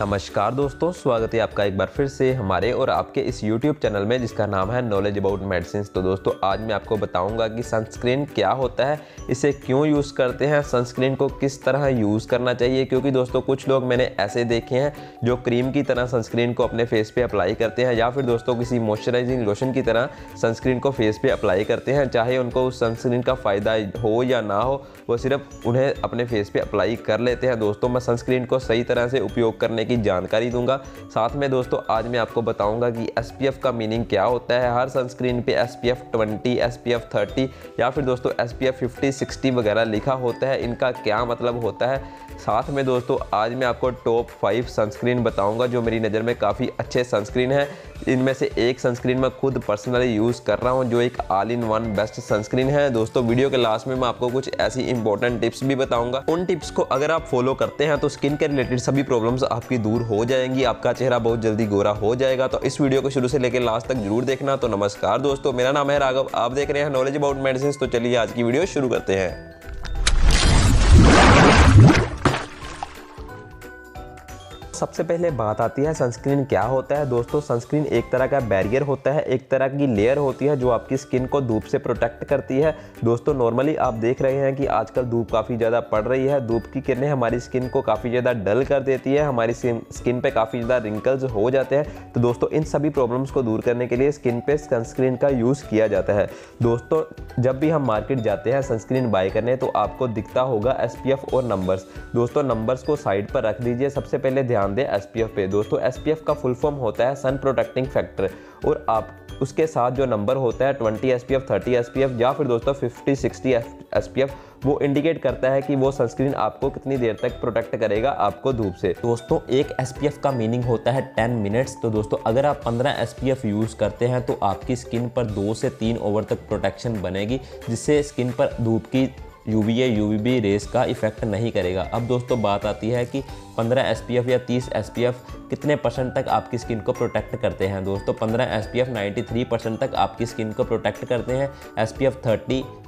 नमस्कार दोस्तों, स्वागत है आपका एक बार फिर से हमारे और आपके इस YouTube चैनल में जिसका नाम है नॉलेज अबाउट मेडिसिन तो दोस्तों, आज मैं आपको बताऊँगा कि सनस्क्रीन क्या होता है, इसे क्यों यूज़ करते हैं सनस्क्रीन को किस तरह यूज़ करना चाहिए, क्योंकि दोस्तों, कुछ लोग मैंने ऐसे देखे हैं जो क्रीम की तरह सनस्क्रीन को अपने फेस पर अप्लाई करते हैं, या फिर दोस्तों, किसी मॉइस्चराइजिंग लोशन की तरह सनस्क्रीन को फेस पर अप्लाई करते हैं, चाहे उनको उस सनस्क्रीन का फ़ायदा हो या ना हो, वो सिर्फ़ उन्हें अपने फेस पर अप्लाई कर लेते हैं। दोस्तों, मैं सनस्क्रीन को सही तरह से उपयोग करने की जानकारी दूँगा। साथ में दोस्तों, आज मैं आपको बताऊँगा कि एसपीएफ का मीनिंग क्या होता है। हर सनस्क्रीन पे S P F twenty S P F thirty या फिर दोस्तों एस पी एफ़ वगैरह लिखा होता है। इनका क्या मतलब होता है? साथ में दोस्तों, आज मैं आपको टॉप फाइव सनस्क्रीन बताऊँगा, जो मेरी नज़र में काफ़ी अच्छे सनस्क्रीन है। इनमें से एक सनस्क्रीन मैं खुद पर्सनली यूज़ कर रहा हूँ, जो एक all in one best sunscreen है। दोस्तों वीडियो के लास्ट में मैं आपको कुछ ऐसी इंपॉर्टेंट टिप्स भी बताऊँगा। उन टिप्स को अगर आप फॉलो करते हैं तो स्किन के रिलेटेड सभी प्रॉब्लम्स आपकी दूर हो जाएँगी, आपका चेहरा बहुत जल्दी गोरा हो जाएगा। तो इस वीडियो को शुरू से लेकर लास्ट तक ज़रूर देखना। तो नमस्कार दोस्तों, मेरा नाम है राघव, आप देख रहे हैं नॉलेज अबाउट मेडिसिन तो चलिए आज की वीडियो शुरू करते हैं। सबसे पहले बात आती है सनस्क्रीन क्या होता है। दोस्तों, सनस्क्रीन एक तरह का बैरियर होता है, एक तरह की लेयर होती है जो आपकी स्किन को धूप से प्रोटेक्ट करती है। दोस्तों, नॉर्मली आप देख रहे हैं कि आजकल धूप काफ़ी ज़्यादा पड़ रही है। धूप की किरणें हमारी स्किन को काफ़ी ज़्यादा डल कर देती है, हमारी स्किन पर काफ़ी ज़्यादा रिंकल्स हो जाते हैं। तो दोस्तों, इन सभी प्रॉब्लम्स को दूर करने के लिए स्किन पे सनस्क्रीन का यूज़ किया जाता है। दोस्तों, जब भी हम मार्केट जाते हैं सनस्क्रीन बाय करने तो आपको दिखता होगा एसपीएफ और नंबर्स। दोस्तों, नंबर्स को साइड पर रख दीजिए। सबसे पहले ध्यान ध्यान दें एस पे। दोस्तों एसपीएफ का फुल फॉर्म होता है सन प्रोटेक्टिंग फैक्टर और आप उसके साथ जो नंबर होता है twenty S P F thirty S P F या फिर दोस्तों fifty sixty S P F वो इंडिकेट करता है कि वो सनस्क्रीन आपको कितनी देर तक प्रोटेक्ट करेगा आपको धूप से। दोस्तों, एक एस पी एफ़ का मीनिंग होता है टेन मिनट्स तो दोस्तों, अगर आप पंद्रह एस पी एफ़ यूज़ करते हैं तो आपकी स्किन पर दो से तीन ओवर तक प्रोटेक्शन बनेगी, जिससे स्किन पर धूप की U V A U V B rays का इफ़ेक्ट नहीं करेगा। अब दोस्तों, बात आती है कि 15 एसपीएफ या 30 एसपीएफ कितने परसेंट तक आपकी स्किन को प्रोटेक्ट करते हैं? दोस्तों 15 एस पी एफ़ परसेंट तक आपकी स्किन को प्रोटेक्ट करते हैं। S P F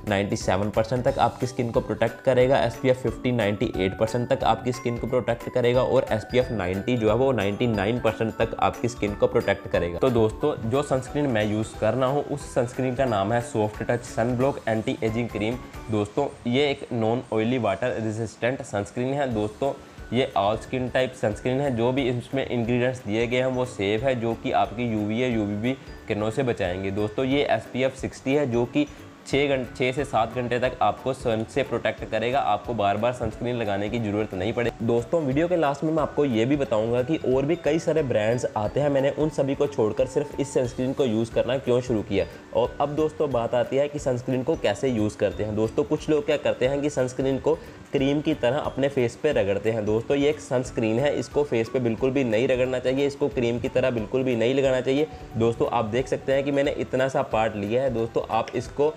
thirty percent तक आपकी स्किन को प्रोटेक्ट करेगा S P F fifty percent तक आपकी स्किन को प्रोटेक्ट करेगा और एस पी एफ़ नाइन्टी जो है वो नाइन्टी नाइन परसेंट तक आपकी स्किन को प्रोटेक्ट करेगा। तो दोस्तों, जो सनस्क्रीन मैं यूज़ कर रहा हूँ, उस सनस्क्रीन का नाम है soft touch sun block anti ageing cream दोस्तों, ये एक non oily water resistant sunscreen है। दोस्तों, ये ऑल स्किन टाइप सनस्क्रीन है। जो भी इसमें इंग्रेडिएंट्स दिए गए हैं, वो सेफ़ है, जो कि आपकी यू वी यू वी किरणों से बचाएँगे। दोस्तों, ये एस पी एफ़ सिक्सटी है, जो कि छः घंटे छः से सात घंटे तक आपको सन से प्रोटेक्ट करेगा, आपको बार बार सनस्क्रीन लगाने की ज़रूरत नहीं पड़े। दोस्तों वीडियो के लास्ट में मैं आपको ये भी बताऊँगा कि और भी कई सारे ब्रांड्स आते हैं, मैंने उन सभी को छोड़कर सिर्फ़ इस सनस्क्रीन को यूज़ करना क्यों शुरू किया? और अब दोस्तों, बात आती है कि सनस्क्रीन को कैसे यूज़ करते हैं। दोस्तों, कुछ लोग क्या करते हैं कि सनस्क्रीन को क्रीम की तरह अपने फेस पे रगड़ते हैं। दोस्तों, ये एक सनस्क्रीन है। इसको फेस पे बिल्कुल भी नहीं रगड़ना चाहिए। इसको क्रीम की तरह बिल्कुल भी नहीं लगाना चाहिए। दोस्तों, आप देख सकते हैं कि मैंने इतना सा पार्ट लिया है। दोस्तों, आप इसको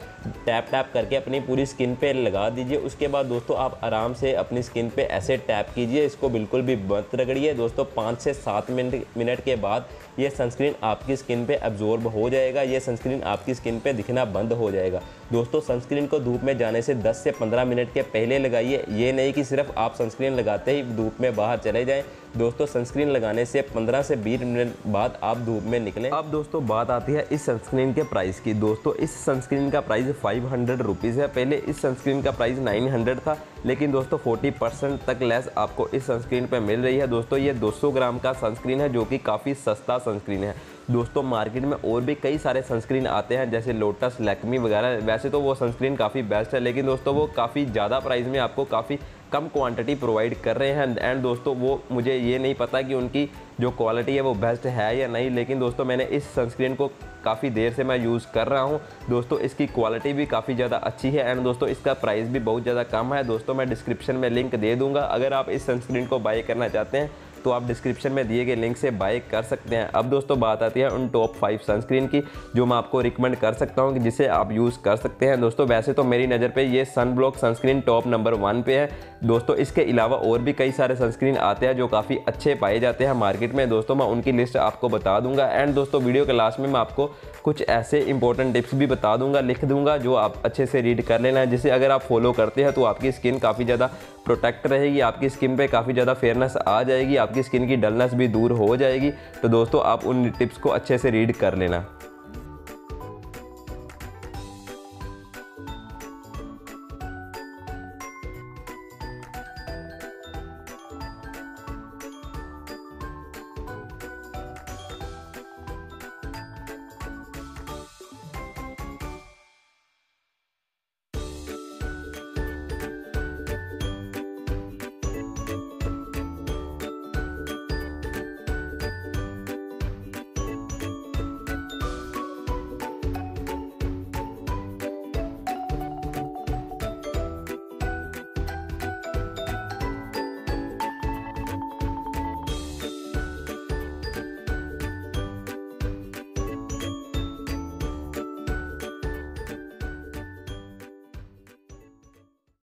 टैप टैप करके अपनी पूरी स्किन पे लगा दीजिए। उसके बाद दोस्तों, आप आराम से अपनी स्किन पे ऐसे टैप कीजिए। इसको बिल्कुल भी मत रगड़िए। दोस्तों, पाँच से सात मिनट मिनट के बाद ये सनस्क्रीन आपकी स्किन पे एब्जॉर्ब हो जाएगा। ये सनस्क्रीन आपकी स्किन पे दिखना बंद हो जाएगा। दोस्तों सनस्क्रीन को धूप में जाने से 10 से 15 मिनट के पहले लगाइए। ये नहीं कि सिर्फ़ आप सनस्क्रीन लगाते ही धूप में बाहर चले जाएँ। दोस्तों सनस्क्रीन लगाने से 15 से 20 मिनट बाद आप धूप में निकलें। अब दोस्तों, बात आती है इस सनस्क्रीन के प्राइस की। दोस्तों, इस सनस्क्रीन का प्राइस फाइव हंड्रेड रुपीज़ है। पहले इस सनस्क्रीन का प्राइस नाइन हंड्रेड था, लेकिन दोस्तों 40 परसेंट तक लेस आपको इस सनस्क्रीन पर मिल रही है। दोस्तों, ये 200 ग्राम का सनस्क्रीन है, जो कि काफ़ी सस्ता सनस्क्रीन है। दोस्तों, मार्केट में और भी कई सारे सनस्क्रीन आते हैं, जैसे लोटस लैक्मी वगैरह। वैसे तो वो सनस्क्रीन काफ़ी बेस्ट है, लेकिन दोस्तों, वो काफ़ी ज़्यादा प्राइस में आपको काफ़ी कम क्वांटिटी प्रोवाइड कर रहे हैं। एंड दोस्तों, वो मुझे ये नहीं पता कि उनकी जो क्वालिटी है, वो बेस्ट है या नहीं, लेकिन दोस्तों, मैंने इस सनस्क्रीन को काफ़ी देर से मैं यूज़ कर रहा हूँ। दोस्तों, इसकी क्वालिटी भी काफ़ी ज़्यादा अच्छी है एंड दोस्तों, इसका प्राइस भी बहुत ज़्यादा कम है। दोस्तों, मैं डिस्क्रिप्शन में लिंक दे दूँगा। अगर आप इस सनस्क्रीन को बाई करना चाहते हैं तो आप डिस्क्रिप्शन में दिए गए लिंक से बाय कर सकते हैं। अब दोस्तों बात आती है उन टॉप फाइव सनस्क्रीन की, जो मैं आपको रिकमेंड कर सकता हूँ जिसे आप यूज़ कर सकते हैं। दोस्तों, वैसे तो मेरी नज़र पर ये sun block sunscreen top number one पे है। दोस्तों, इसके अलावा और भी कई सारे सनस्क्रीन आते हैं जो काफ़ी अच्छे पाए जाते हैं मार्केट में। दोस्तों, मैं उनकी लिस्ट आपको बता दूँगा। एंड दोस्तों वीडियो के लास्ट में मैं आपको कुछ ऐसे इंपॉर्टेंट टिप्स भी बता दूँगा, लिख दूँगा, जो आप अच्छे से रीड कर लेना है, जिसे अगर आप फॉलो करते हैं तो आपकी स्किन काफ़ी ज़्यादा प्रोटेक्ट रहेगी, आपकी स्किन पे काफ़ी ज़्यादा फेयरनेस आ जाएगी, आपकी स्किन की डलनेस भी दूर हो जाएगी। तो दोस्तों, आप उन टिप्स को अच्छे से रीड कर लेना।